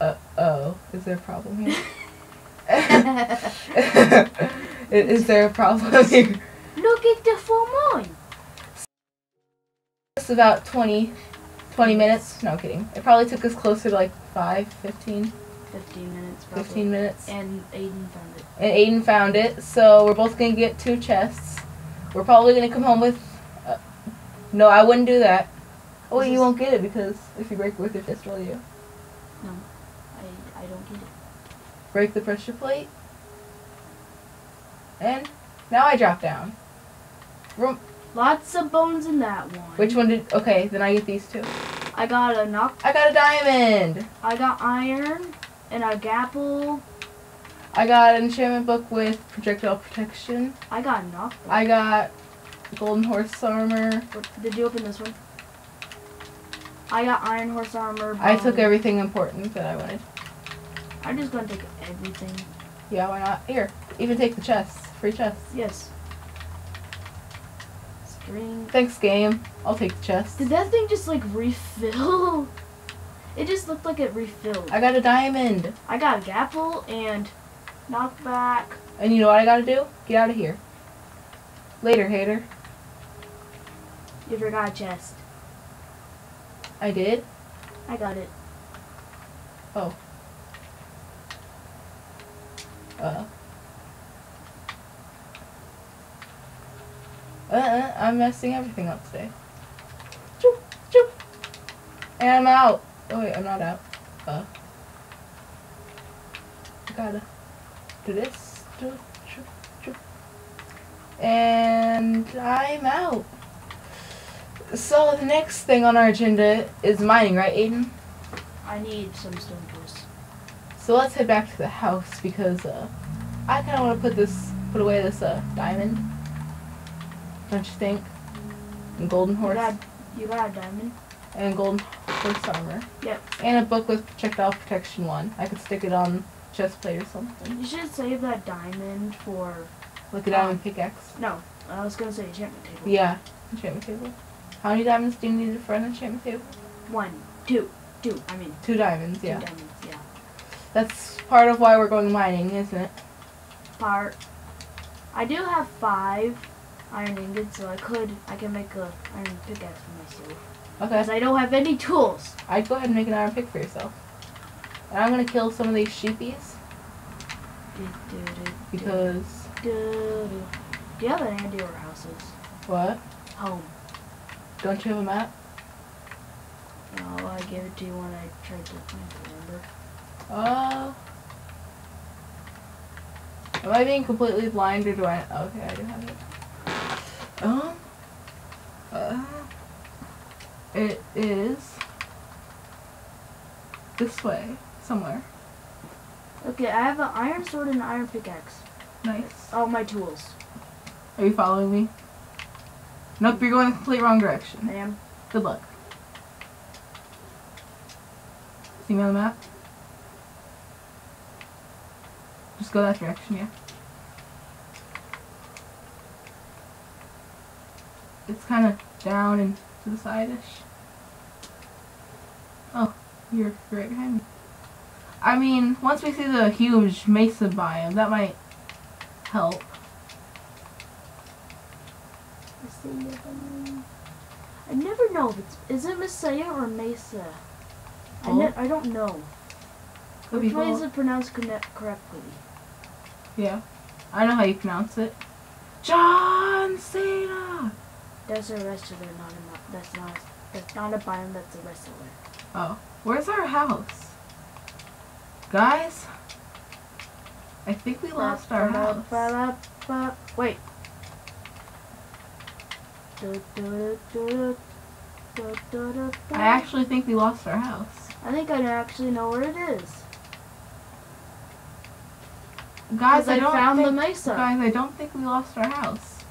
Uh, oh, is there a problem here? is there a problem here? Look at the full moon. It's about 20, 20 minutes. No, I'm kidding. It probably took us closer to like 5, 15. 15 minutes. Probably. 15 minutes. And Aiden found it. And Aiden found it. So we're both going to get two chests. We're probably going to come home with no, I wouldn't do that. Oh, This you won't get it because if you break it with your fist, will you? No, I, I don't get it. Break the pressure plate. And now I drop down. Rum- Lots of bones in that one. Which one did? Okay, then I get these two. I got a knock. I got a diamond. I got iron and a gapple. I got an enchantment book with projectile protection. I got a knock. I got golden horse armor. Did you open this one? I got iron horse armor. I took everything important that I wanted. I'm just gonna take everything. Yeah, why not? Here, even take the chests. Free chests. Yes. String. Thanks, game. I'll take the chest. Did that thing just like refill? It just looked like it refilled. I got a diamond. I got a gapple and knockback. And you know what I gotta do? Get out of here. Later, hater. You forgot a chest. I did. I got it. Oh. Uh. Uh, uh, I'm messing everything up today. Choop, choop. And I'm out. Oh wait, I'm not out. Uh. I gotta do this. It. Choop, choop. And I'm out. So the next thing on our agenda is mining, right, Aiden? I need some stone tools. So let's head back to the house because uh, I kind of want to put this, put away this uh, diamond. Don't you think? And golden You horse got, you got a diamond? and golden horse armor. Yep. And a book with projectile protection one. I could stick it on chest plate or something. You should save that diamond for. Like a diamond pickaxe. No, I was gonna say enchantment table. Yeah, enchantment table. How many diamonds do you need for an enchantment table? One, two, two. I mean, Two diamonds. Yeah. two diamonds. Yeah. That's part of why we're going mining, isn't it? Part. I do have five iron ingots, so I could, I can make a iron pickaxe for myself. Okay. Because I don't have any tools. I'd go ahead and make an iron pick for yourself. And I'm gonna kill some of these sheepies Do, do, do, because do, you have an idea where house is? what? Home. Don't you have a map? No, I gave it to you when I tried to find it, remember? Uh. Am I being completely blind or do I? Okay, I do have it. Um. Uh. It is this way somewhere. Okay, I have an iron sword and an iron pickaxe. Nice. All my tools. Are you following me? Nope, you're going the complete wrong direction. I am. Good luck. See me on the map? Just go that direction, yeah. It's kind of down and to the side-ish. Oh, you're right behind me. I mean, once we see the huge mesa biome, that might help. Let's see if I'm- I never know if it's is it Messiah or Mesa. I, ne- I don't know. Could Which way is it pronounced correctly? Yeah. I know how you pronounce it. John Cena! That's a wrestler, not a that's not that's not a biome. That's a wrestler. Oh, where's our house? Guys? I think we lost our house. Wait. I actually think we lost our house. I think I actually know where it is. Guys, I, I don't found the mesa. Guys, I don't think we lost our house.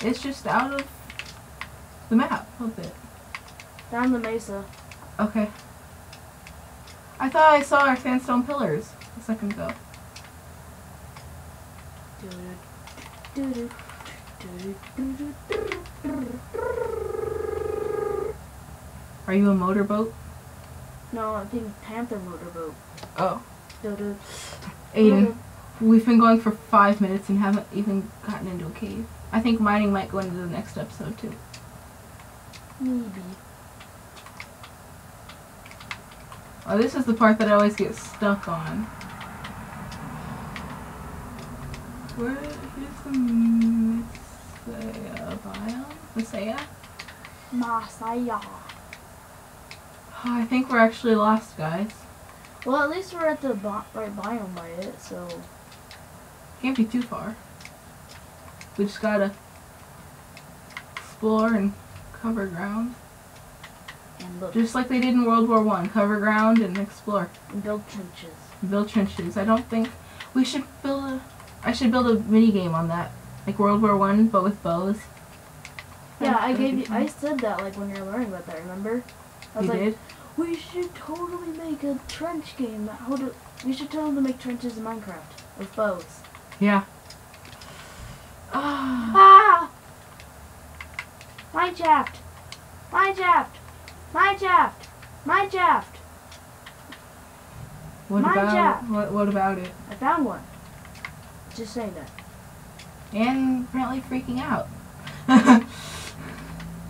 It's just out of the map of it. Down the mesa. Okay. I thought I saw our sandstone pillars a second ago. Du- du- Are you a motorboat? No, I think Panther motorboat. Oh. Aiden, we've been going for five minutes and haven't even gotten into a cave. I think mining might go into the next episode too. Maybe. Oh, this is the part that I always get stuck on. Where here's the Messiah biome? Messiah? Masaya. Oh, I think we're actually lost, guys. Well, at least we're at the bi- right biome by it, so. Can't be too far. We just gotta explore and cover ground. And look. Just like they did in World War One. Cover ground and explore. and build trenches. Build trenches. I don't think we should build a. I should build a mini game on that, like World War One, but with bows. Yeah, I gave you. I said that like when you were learning about that. Remember? I was You like, did. we should totally make a trench game. How to? We should tell them to make trenches in Minecraft with bows. Yeah. Ah. Ah! Mine shaft! Mine shaft! Mine shaft! Mine shaft! What Mine about shaft. what? What about it? I found one. Just saying that. And apparently freaking out.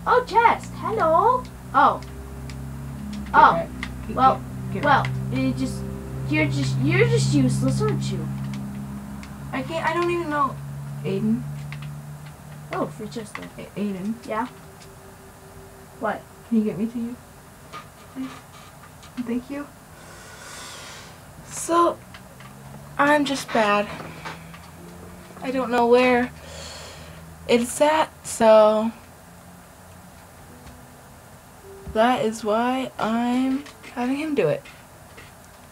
Oh, chest! Hello! Oh. Get Oh, right. Get- well, get- get well, right. it just you're just you're just useless, aren't you? I can't. I don't even know. Aiden. Oh, free chest there. A- Aiden. Yeah. What? Can you get me to you? Please. Thank you. So, I'm just bad. I don't know where it's at, so that is why I'm having him do it.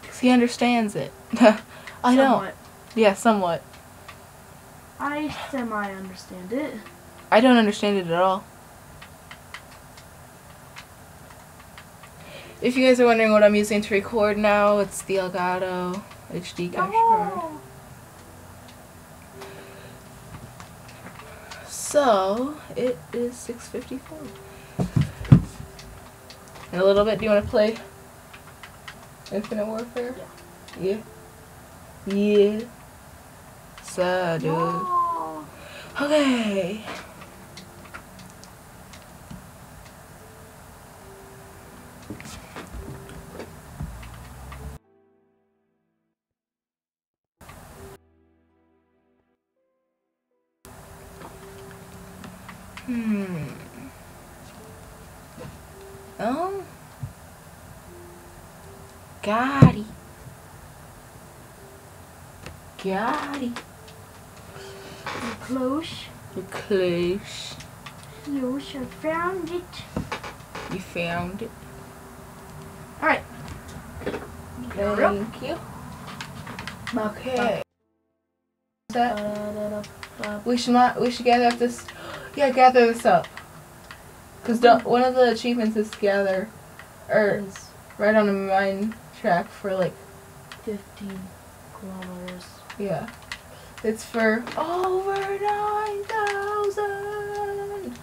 'Cause he understands it. I don't. Somewhat. Yeah, somewhat. I semi understand it. I don't understand it at all. If you guys are wondering what I'm using to record now, it's the Elgato HD capture card. So, it is 6.54. In a little bit, do you want to play Infinite Warfare? Yeah. Yeah. Yeah. So, dude. No. Okay. Hmm. Oh. Got it. Got it. You're close. You're close. Close. I found it. You found it. Alright. Thank you. Okay. That we should not. We should gather up this. Yeah, gather this up. Cause don't, one of the achievements is to gather, er, or is right on a mine track for like 15 kilometers. yeah. It's for over nine thousand.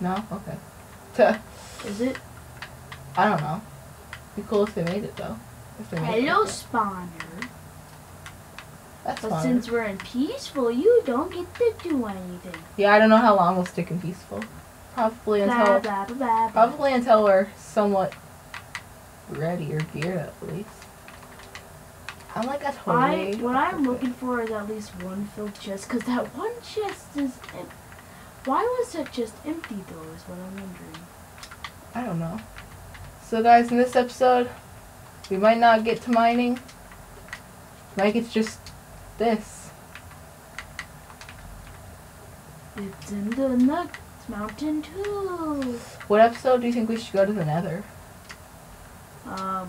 No, okay. Tuh. Is it? I don't know. Be cool if they made it though. If they made Hello, it. spawner. That's But since we're in peaceful, you don't get to do anything. Yeah, I don't know how long we'll stick in peaceful. Probably until blah, blah, blah, probably until we're somewhat ready or geared up at least. I'm like a I, totally. what I'm looking for is at least one filled chest, because that one chest is. Em- Why was that chest empty though? Is what I'm wondering. I don't know. So guys, in this episode, we might not get to mining. Might get just this. It's in the Nuts Mountain too. What episode do you think we should go to the Nether? Um.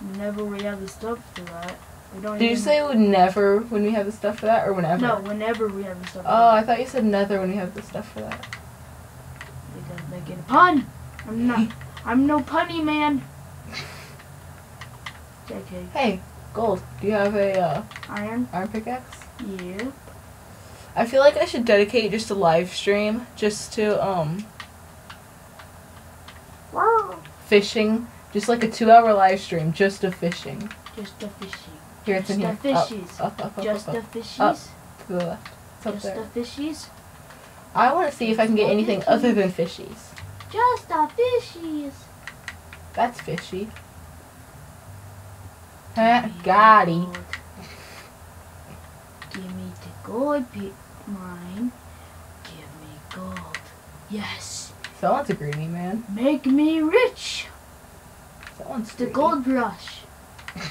Whenever we have the stuff for that, we don't. Did you say would never when we have the stuff for that, or whenever? No, whenever we have the stuff. For Oh, I thought you said Nether when we have the stuff for that. Because they get a pun. I'm not. I'm no punny man. JK. Hey, gold. Do you have a uh, Iron. iron pickaxe? Yeah. I feel like I should dedicate just a live stream just to um fishing, just like a two-hour live stream, just of fishing. Just the fishy. Here it's in here. Just the Up, fishies. up, up, up, Just up, the up, fishies. to the left. It's up Just there. the fishies. I want to see if I can get anything other than fishies. Just the fishies. That's fishy. Got it. Give me the gold mine. Give me gold. Yes. Someone's a greedy man. Make me rich. Someone's The greedy. gold rush.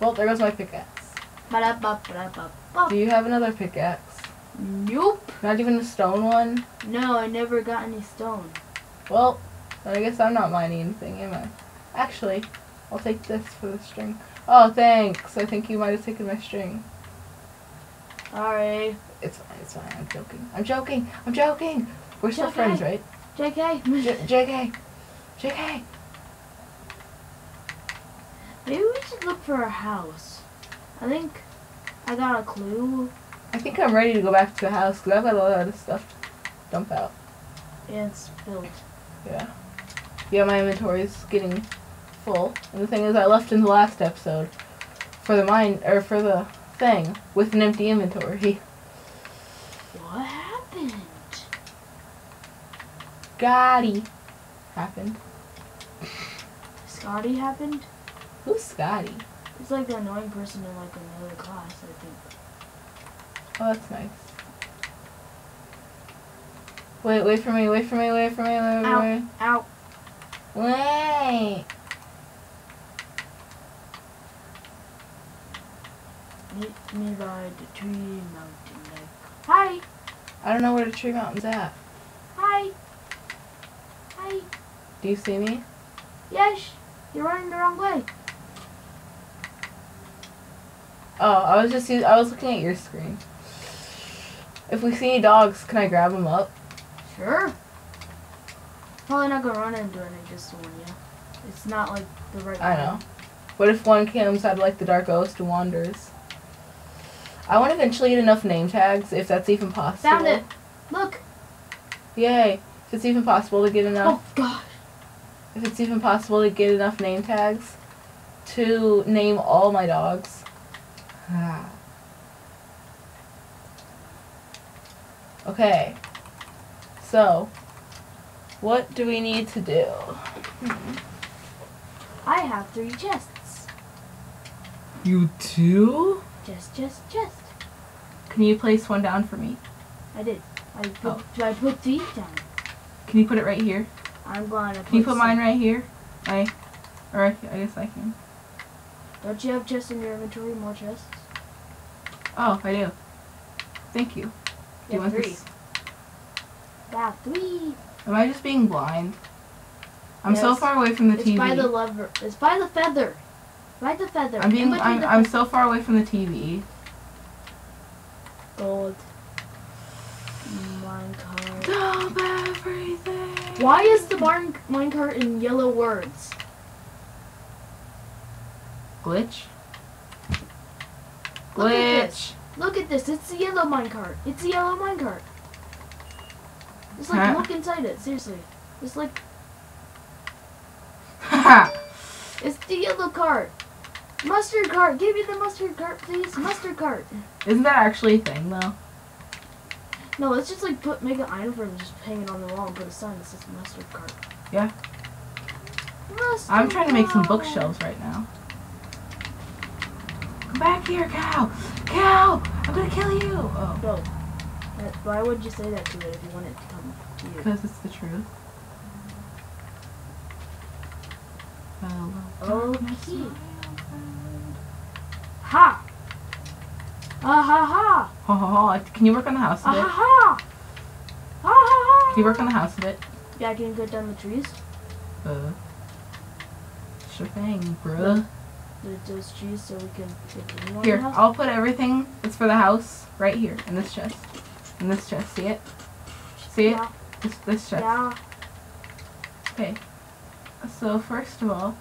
Well, there goes my pickaxe. Do you have another pickaxe? Nope. Not even a stone one? No, I never got any stone. Well, I guess I'm not mining anything, am I? Actually, I'll take this for the string. Oh, thanks. I think you might have taken my string. Alright. It's fine, it's fine. I'm joking. I'm joking. I'm joking. We're still Okay. friends, right? JK. J- JK. JK. Maybe we should look for a house. I think I got a clue. I think I'm ready to go back to the house because I've got a lot of stuff to dump out. And it's built. Yeah. Yeah, my inventory is getting full. And the thing is, I left in the last episode for the mine, or for the thing, with an empty inventory. What happened? Scotty. Happened. Scotty happened? Who's Scotty? He's like the annoying person in like another class, I think. Oh, that's nice. Wait, wait for me, wait for me, wait for me, wait for Ow. me. Ow. Wait. Meet me by the tree mountain lake. Hi. I don't know where the tree mountain's at. Hi. Hi. Do you see me? Yes. You're running the wrong way. Oh, I was just I was looking at your screen. If we see any dogs, can I grab them up? Sure. Probably not gonna run into any, just to warn you. It's not like the right I know. What if one comes out of like the dark ghost and wanders? I want to eventually get enough name tags, if that's even possible. Found it. Look. Yay! If it's even possible to get enough, Oh gosh. if it's even possible to get enough name tags to name all my dogs. Ah. Okay. So, what do we need to do? I have three chests. You too? Chest, chest, chest. Can you place one down for me? I did. I put, Oh. I put three down. Can you put it right here? I'm going to put Can you put mine right here? I, or I, I guess I can. Don't you have chests in your inventory? More chests? Oh, I do. Thank you. Do You want three. this? Yeah, three. Am I just being blind? I'm so far away from the It's TV. by the lever. It's by the feather. By the feather. I'm being. I'm, I'm so far away from the TV. Gold. Minecart. Dump everything. Why is the barn minecart in yellow words? Glitch. Glitch! Look at this. Look at this. It's the yellow minecart. It's the yellow minecart. Just like Huh? look inside it. Seriously. It's like it's the yellow cart. Mustard cart. Give me the mustard cart, please. Mustard cart. Isn't that actually a thing though? No, let's just like put make an item for and just hang it on the wall and put a sign that says mustard cart. Yeah. Mustard I'm trying to make some bookshelves right now. Come back here, cow! Cow! I'm gonna kill you! Oh, No. That- Why would you say that to it if you want it to come to you? because it's the truth. Mm-hmm. Oh, Hello, Okay. Darkness, my old friend. Ha! Ah ha ha! Ha ha ha! Can you work on the house a Ah bit? ha ha! Ah ha ha! Can you work on the house a bit? Yeah, I can cut down the trees. Uh. Sure thing, bruh. The, those trees so we can continue on Here, house. I'll put everything that's for the house right here in this chest. In this chest, see it? See it? Yeah, This, this chest. yeah. Okay. So first of all,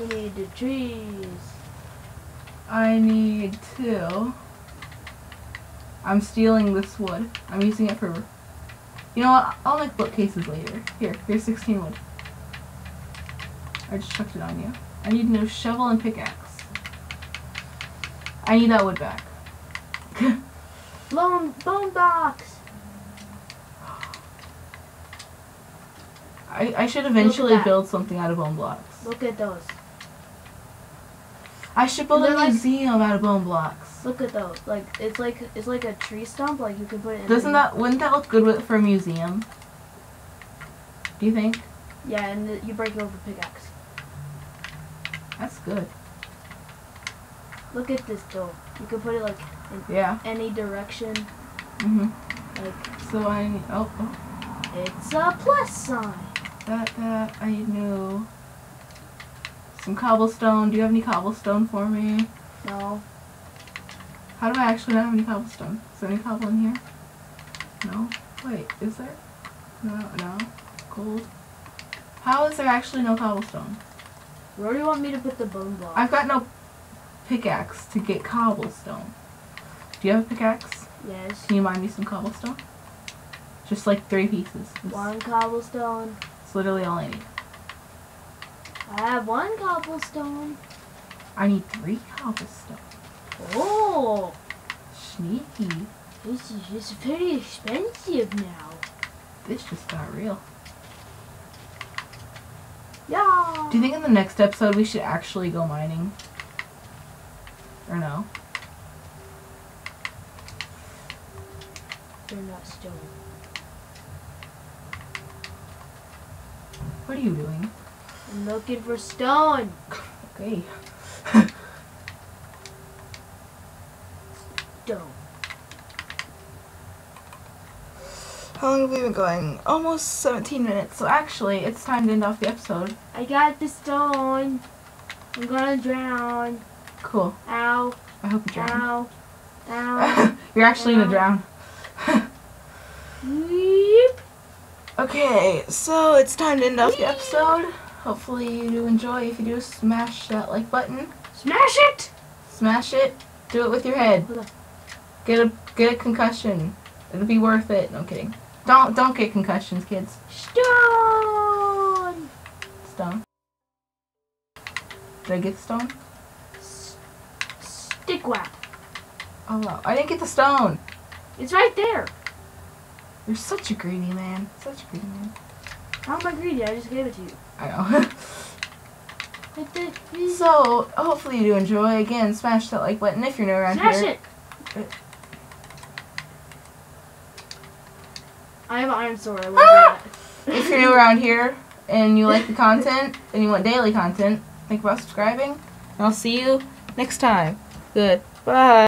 We need the trees. I need two. I'm stealing this wood. I'm using it for. You know what? I'll make bookcases later. Here, here's 16 wood. I just chucked it on you. I need a new shovel and pickaxe. I need that wood back. Bone, bone box. I, I should eventually build something out of bone blocks. Look at those. I should build a like- museum out of bone blocks. Look at those. Like it's like it's like a tree stump. Like you can put it. in Doesn't that wouldn't that look good with, for a museum? Do you think? Yeah, and the, you break it over pickaxe. That's good. Look at this door. You can put it like in Yeah. any direction. Mhm. Like So I need, oh, oh it's a plus sign. that that I need new some cobblestone. Do you have any cobblestone for me? No. How do I actually not have any cobblestone? Is there any cobble in here? No. Wait, is there? No, no. Gold. How is there actually no cobblestone? Where do you want me to put the bone block? I've got no pickaxe to get cobblestone. Do you have a pickaxe? yes. Can you mine me some cobblestone? Just like three pieces. It's, One cobblestone. it's literally all I need. I have one cobblestone. I need three cobblestone. Oh, Sneaky. this is just very expensive now. This just got real. Yeah. Do you think in the next episode we should actually go mining? Or no? They're not stone. What are you doing? I'm looking for stone. Okay. Stone. How long have we been going? Almost 17 minutes. So actually, it's time to end off the episode. I got the stone. I'm gonna drown. Cool. Ow. I hope you drown. Ow. Ow. You're actually gonna drown. Okay, so it's time to end off the episode. Hopefully you do enjoy. If you do, smash that like button. Smash it. Smash it. Do it with your head. Get a get a concussion. It'll be worth it. No I'm kidding. Don't don't get concussions, kids. Stone. Stone. Did I get the stone? S- stick whap. Oh wow. I didn't get the stone. It's right there. You're such a greedy man. Such a greedy man. How am I greedy? I just gave it to you. I know. So hopefully you do enjoy. Again, smash that like button if you're new around Smash here. Smash it. I have an iron sword. I ah! that. if you're new around here and you like the content and you want daily content, think about subscribing. And I'll see you next time. Good. Bye.